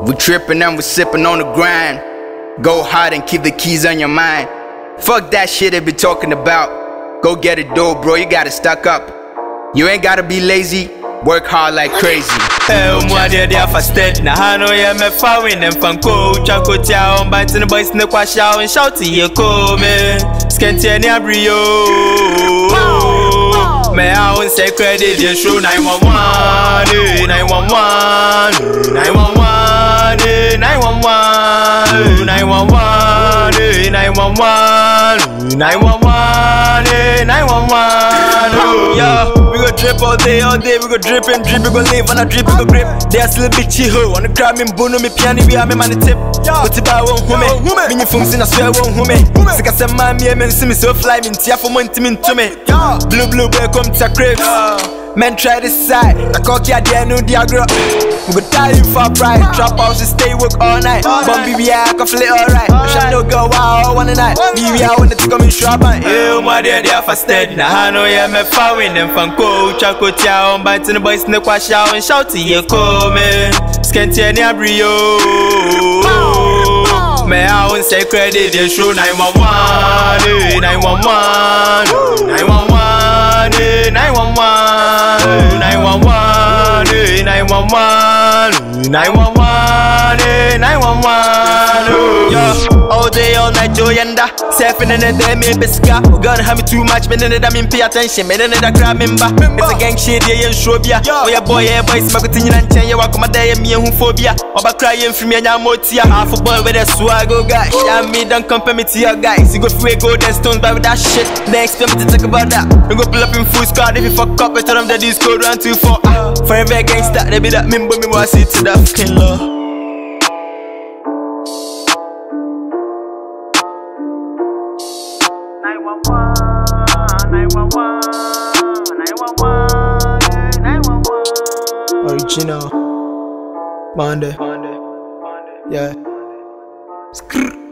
We trippin' and we sippin' on the grind. Go hard and keep the keys on your mind. Fuck that shit they be talking about. Go get it dope, bro. You gotta stuck up. You ain't gotta be lazy. Work hard like crazy. Hey, mwadie dia fasted na hano ye me fawin em fanko chakoti a on biting boys ne kwa shout and shout ye ko me. Skenti ni abrio. Me a on say credit ye show 911 911 911 911 eh, 911 oh, yeah. We go drip all day, all day. We go drip and drip. We go live on a drip. We go grip. They are still bitchy ho. On the crowd, me bono me piano. We are me man the tip. But if I won't home me, me funks in a swear won't home me. Sick as a man, me and see me so fly. Me tia for money to me. Blue blue boy come to crib. Men try this side. The cocky at the end of the agro. We go tell you for pride. Trap house, stay work all night. Bum BB, I can feel it alright. Shall no go wow one night. BB, I want to come in shrub and you, my dear, they are fasted. Now I know you're me following them from go. Chaco chow, biting the boys in the quash out and shout to you, come in. Scanty any abrio. May I won't say credit, they show 911, eh, 911, 911, eh, 911, 911, eh, 911, 911, eh, 911, yeah. All day, all night, Joe Yanda. Ah. Surfing in the day, me. Who gonna have me too much, man, and I'm pay attention, man, and I grab member. It's a gang shit, yeah, shobia. Oh, yeah, boy, yeah, boy, smoke it in and chain, you walk on my day, me and phobia. Oba crying for me and your motia. Half a boy with a swag, oh, guys. Yeah, me don't compare me to your guys. You go free golden stones, but with that shit. They expect me to talk about that. You go pull up in full squad if you fuck up, I tell them that this code run too far. Forever gangsta, they be that member, me want to see to that fucking law. Original. Monday. Yeah. Skrr.